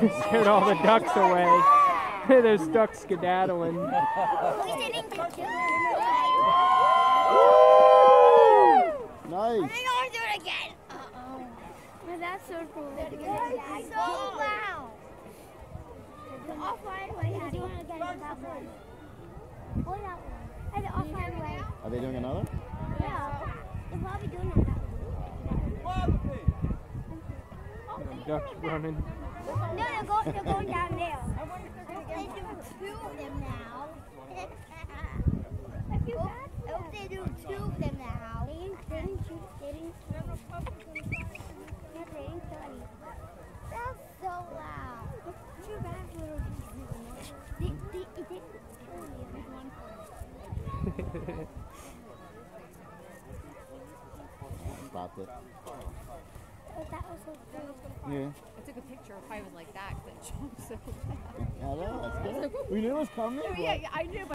Scared all the ducks away. There's ducks skedaddling. At least they didn't. Nice. Are they going do it again? Uh-oh. Well, that's so cool. That's so loud. Offline way. They're doing it again that one. Or that one. And the offline way. Are they doing another? Yeah. They're probably doing it that The ducks running. No, they're, go, they're going down there. I hope they do two of them now. I feel bad. I hope they do two of them now. They didn't, they didn't shoot, they didn't Yeah, they didn't kill any. That's so loud. Too bad for little pieces. They, they, they didn't kill any. Stopped it. But that was so cool. Yeah. I took a picture if I was like that because it jumped so I know. That's good. We knew it was coming. Yeah, yeah, I knew, but